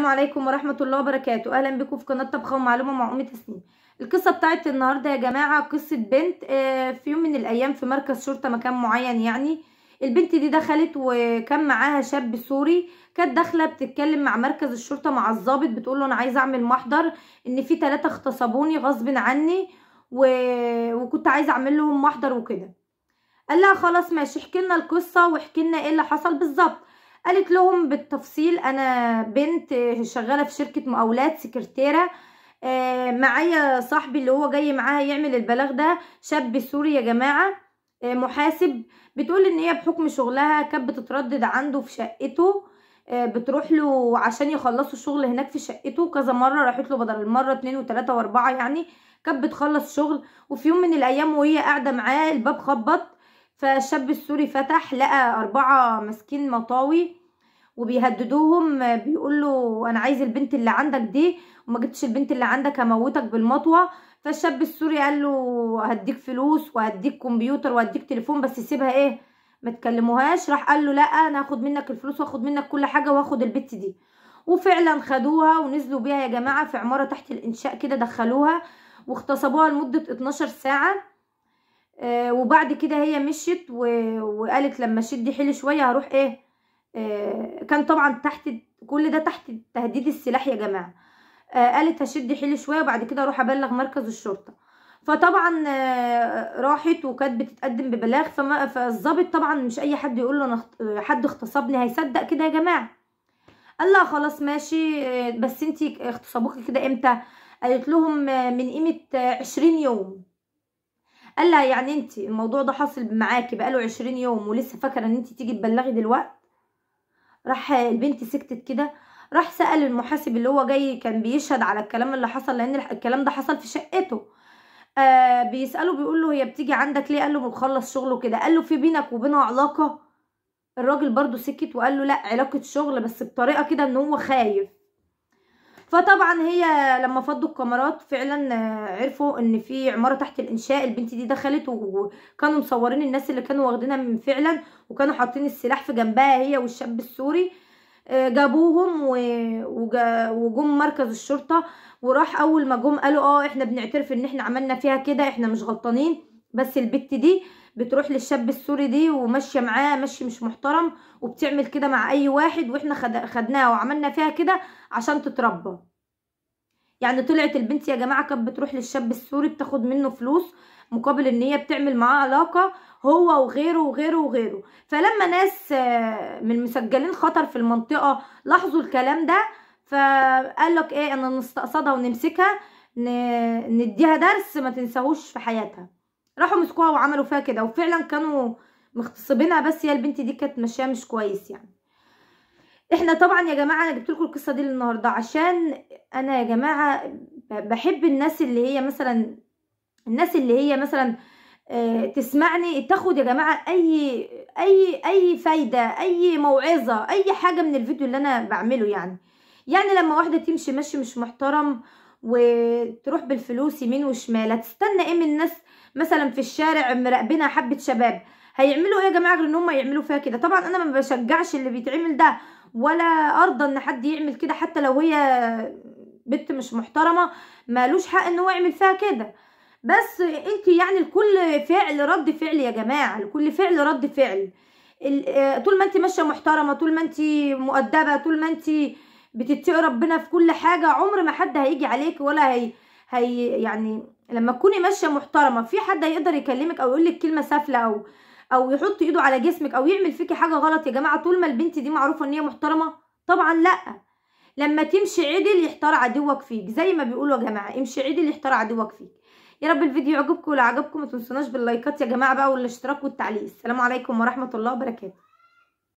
السلام عليكم ورحمة الله وبركاته. أهلا بكم في قناة طبخة ومعلومة مع أم تسنيم القصة بتاعت النهاردة يا جماعة قصة بنت آه، في يوم من الأيام في مركز شرطة مكان معين يعني. البنت دي دخلت وكان معاها شاب سوري كانت داخلة بتتكلم مع مركز الشرطة مع الضابط بتقول له أنا عايزة أعمل محضر إن في تلاتة اغتصبوني غصب عني و... وكنت عايزة أعمل لهم محضر وكده. قال لها خلاص ماشي احكي لنا القصة واحكي لنا إيه اللي حصل بالظبط. قالت لهم بالتفصيل أنا بنت شغالة في شركة مقاولات سكرتيرة آه، معايا صاحبي اللي هو جاي معاها يعمل البلاغ ده شاب سوري يا جماعة آه، محاسب بتقول إن هي بحكم شغلها كانت بتتردد عنده في شقته آه، بتروح له عشان يخلصوا الشغل هناك في شقته كذا مرة راحت له بدل المرة اتنين وتلاتة واربعة يعني كانت بتخلص شغل وفي يوم من الأيام وهي قاعدة معاه الباب خبط فالشاب السوري فتح لقى أربعة ماسكين مطاوي وبيهددوهم بيقول له أنا عايز البنت اللي عندك دي وما جبتش البنت اللي عندك هموتك بالمطوة. فالشاب السوري قال له هديك فلوس وهديك كمبيوتر وهديك تليفون بس سيبها إيه؟ ما تكلموهاش. راح قال له لا أنا هاخد منك الفلوس واخد منك كل حاجة واخد البت دي. وفعلا خدوها ونزلوا بيها يا جماعة في عمارة تحت الإنشاء كده دخلوها واغتصبوها لمدة 12 ساعة. آه، وبعد كده هي مشيت وقالت لما شدي حيلي شوية هروح إيه؟ كان طبعا تحت كل ده تحت تهديد السلاح يا جماعة. آه، قالت هشد حيلي شوية وبعد كده أروح أبلغ مركز الشرطة. فطبعا آه، راحت وكانت بتتقدم ببلاغ فالظابط طبعا مش أي حد يقول له أنا حد اغتصبني هيصدق كده يا جماعة. قال لها خلاص ماشي آه، بس انتي اغتصبوكي كده إمتى؟ قالت لهم آه، من قيمة آه، عشرين يوم. قال لها يعني انت الموضوع ده حاصل معاكي بقاله عشرين يوم ولسه فاكرة إن انت تيجي تبلغي دلوقت راح البنت سكتت كده راح سأل المحاسب اللي هو جاي كان بيشهد على الكلام اللي حصل لأن الكلام ده حصل في شقته. آه بيسأله بيقول له هي بتيجي عندك ليه؟ قال له بنخلص شغله كده قال له في بينك وبينها علاقة؟ الراجل برضو سكت وقال له لأ علاقة شغل بس بطريقة كده إن هو خايف. فطبعا هي لما فضوا الكاميرات فعلا آه، عرفوا إن في عمارة تحت الإنشاء. البنت دي دخلت وكانوا مصورين الناس اللي كانوا واخدينها من فعلا وكانوا حاطين السلاح في جنبها هي والشاب السوري. آه، جابوهم وجم مركز الشرطة. وراح أول ما جم قالوا آه إحنا بنعترف إن إحنا عملنا فيها كده إحنا مش غلطانين. بس البت دي بتروح للشاب السوري دي وماشية معاه ماشي مش محترم وبتعمل كده مع أي واحد وإحنا خد- خدناها وعملنا فيها كده عشان تتربى. يعني طلعت البنت يا جماعة كانت بتروح للشاب السوري بتاخد منه فلوس مقابل إن هي بتعمل معاه علاقة هو وغيره وغيره وغيره. فلما ناس آه، من مسجلين خطر في المنطقة لاحظوا الكلام ده فقال لك إيه أنا نستقصدها ونمسكها نديها درس ما تنساهوش في حياتها. راحوا مسكوها وعملوا فيها كده. وفعلا كانوا مغتصبينها بس هي البنت دي كانت ماشية مش كويس يعني. إحنا طبعا يا جماعة أنا جبت لكم القصة دي النهارده عشان أنا يا جماعة بحب الناس اللي هي مثلا الناس اللي هي مثلا آه، تسمعني تاخد يا جماعة أي أي أي فايدة أي موعظة أي حاجة من الفيديو اللي أنا بعمله يعني. يعني لما واحدة تمشي مشي مش محترم وتروح بالفلوس يمين وشمال هتستنى إيه من الناس مثلا في الشارع مراقبينها حبة شباب. هيعملوا إيه يا جماعة غير إن هم يعملوا فيها كده؟ طبعا أنا ما بشجعش اللي بيتعمل ده ولا أرضى إن حد يعمل كده حتى لو هي بنت مش محترمة مالوش حق إن هو يعمل فيها كده. بس أنت يعني لكل فعل رد فعل يا جماعة لكل فعل رد فعل. آه، طول ما أنت ماشية محترمة طول ما أنت مؤدبة طول ما أنت بتتقي ربنا في كل حاجة عمر ما حد هيجي عليك ولا هي هي يعني لما تكوني ماشية محترمة في حد هيقدر يكلمك أو يقول لك كلمة سافلة أو أو يحط إيده على جسمك أو يعمل فيكي حاجة غلط؟ يا جماعة طول ما البنت دي معروفة إن هي محترمة طبعا لأ. لما تمشي عدل يحتار عدوك فيك زي ما بيقولوا يا جماعة امشي عدل يحتار عدوك فيك. يا رب الفيديو يعجبكم ولو عجبكم ما تنسوناش باللايكات يا جماعة بقى والاشتراك والتعليق. السلام عليكم ورحمة الله وبركاته.